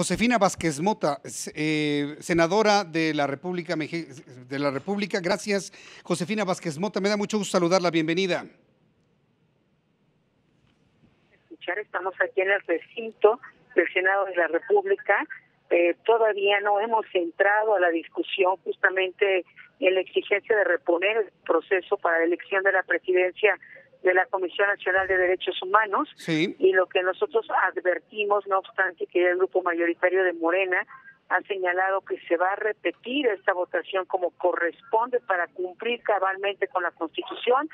Josefina Vázquez Mota, eh, senadora de la República de la República. Gracias, Josefina Vázquez Mota. Me da mucho gusto saludarla. Bienvenida. Estamos aquí en el recinto del Senado de la República. Eh, todavía no hemos entrado a la discusión justamente en la exigencia de reponer el proceso para la elección de la presidencia de la Comisión Nacional de Derechos Humanos. Y lo que nosotros advertimos, no obstante que el grupo mayoritario de Morena ha señalado que se va a repetir esta votación como corresponde para cumplir cabalmente con la Constitución,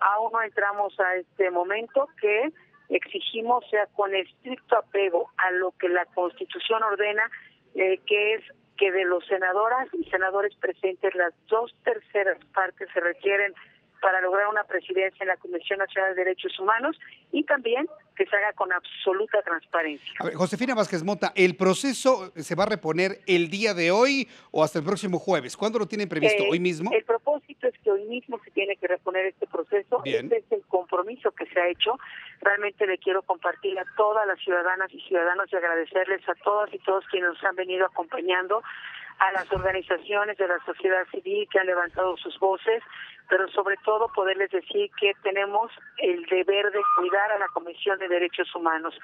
aún no entramos a este momento que exigimos sea con estricto apego a lo que la Constitución ordena, eh, que es que de los senadoras y senadores presentes las dos terceras partes se requieren para lograr una presidencia en la Comisión Nacional de Derechos Humanos y también que se haga con absoluta transparencia. Josefina Vázquez Mota, ¿el proceso se va a reponer el día de hoy o hasta el próximo jueves? ¿Cuándo lo tienen previsto? Eh, ¿Hoy mismo? El propósito es que hoy mismo se tiene que reponer este proceso. Este es el compromiso que se ha hecho. Realmente le quiero compartir a todas las ciudadanas y ciudadanos y agradecerles a todas y todos quienes nos han venido acompañando a las organizaciones de la sociedad civil que han levantado sus voces, pero sobre todo poderles decir que tenemos el deber de cuidar a la Comisión de Derechos Humanos.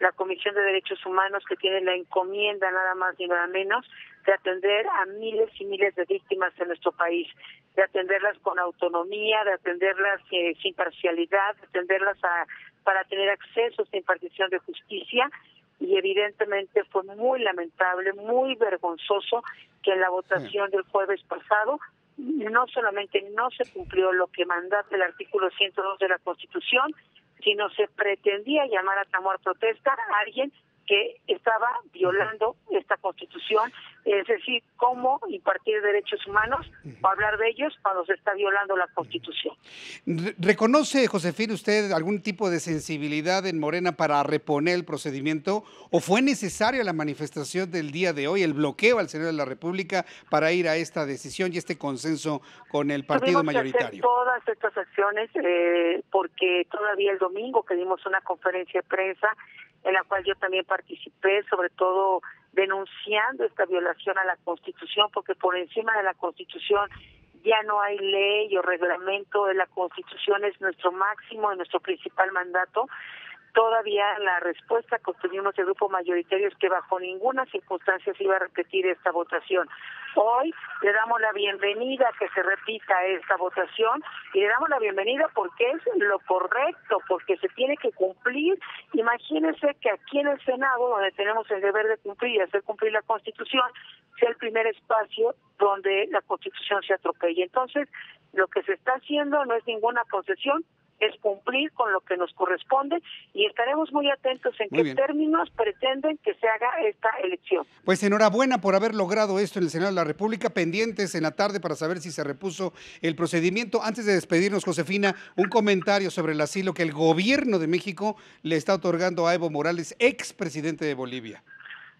La Comisión de Derechos Humanos que tiene la encomienda nada más ni nada menos de atender a miles y miles de víctimas en nuestro país, de atenderlas con autonomía, de atenderlas eh, sin parcialidad, de atenderlas a, para tener acceso a esta impartición de justicia. Y evidentemente fue muy lamentable, muy vergonzoso que en la votación del jueves pasado no solamente no se cumplió lo que mandata el artículo 102 de la Constitución, sino se pretendía llamar a clamor protesta a alguien que estaba violando esta constitución, es decir, cómo impartir derechos humanos o hablar de ellos cuando se está violando la constitución. ¿Reconoce, Josefina, usted algún tipo de sensibilidad en Morena para reponer el procedimiento o fue necesaria la manifestación del día de hoy, el bloqueo al Senado de la República para ir a esta decisión y este consenso con el partido mayoritario? todas estas acciones eh, porque todavía el domingo que dimos una conferencia de prensa en la cual yo también participé, sobre todo denunciando esta violación a la Constitución, porque por encima de la Constitución ya no hay ley o reglamento, la Constitución es nuestro máximo, nuestro principal mandato todavía la respuesta que obtuvimos del grupo mayoritario es que bajo ninguna circunstancia se iba a repetir esta votación. Hoy le damos la bienvenida a que se repita esta votación y le damos la bienvenida porque es lo correcto, porque se tiene que cumplir. Imagínense que aquí en el Senado, donde tenemos el deber de cumplir y hacer cumplir la Constitución, sea el primer espacio donde la Constitución se atropelle. Entonces, lo que se está haciendo no es ninguna concesión, es cumplir con lo que nos corresponde y estaremos muy atentos en qué términos pretenden que se haga esta elección. Pues enhorabuena por haber logrado esto en el Senado de la República, pendientes en la tarde para saber si se repuso el procedimiento. Antes de despedirnos, Josefina, un comentario sobre el asilo que el gobierno de México le está otorgando a Evo Morales, expresidente de Bolivia.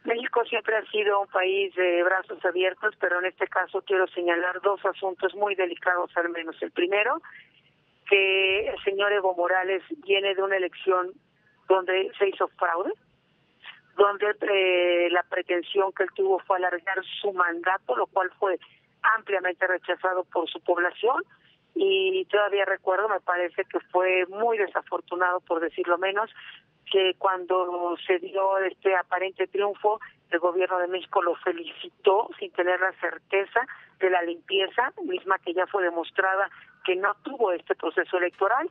México siempre ha sido un país de brazos abiertos, pero en este caso quiero señalar dos asuntos muy delicados al menos. El primero que el señor Evo Morales viene de una elección donde se hizo fraude, donde eh, la pretensión que él tuvo fue alargar su mandato, lo cual fue ampliamente rechazado por su población y todavía recuerdo, me parece que fue muy desafortunado, por decirlo menos, que cuando se dio este aparente triunfo, el gobierno de México lo felicitó sin tener la certeza de la limpieza misma que ya fue demostrada que no tuvo este proceso electoral.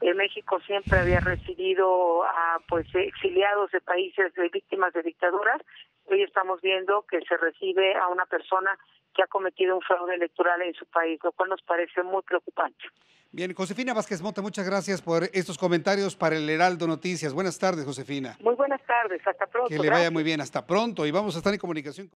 En México siempre había recibido a pues exiliados de países de víctimas de dictaduras. Hoy estamos viendo que se recibe a una persona que ha cometido un fraude electoral en su país, lo cual nos parece muy preocupante. Bien, Josefina Vázquez Mota, muchas gracias por estos comentarios para el Heraldo Noticias. Buenas tardes, Josefina. Muy buenas tardes, hasta pronto. Que le vaya muy bien, hasta pronto y vamos a estar en comunicación.